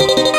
何?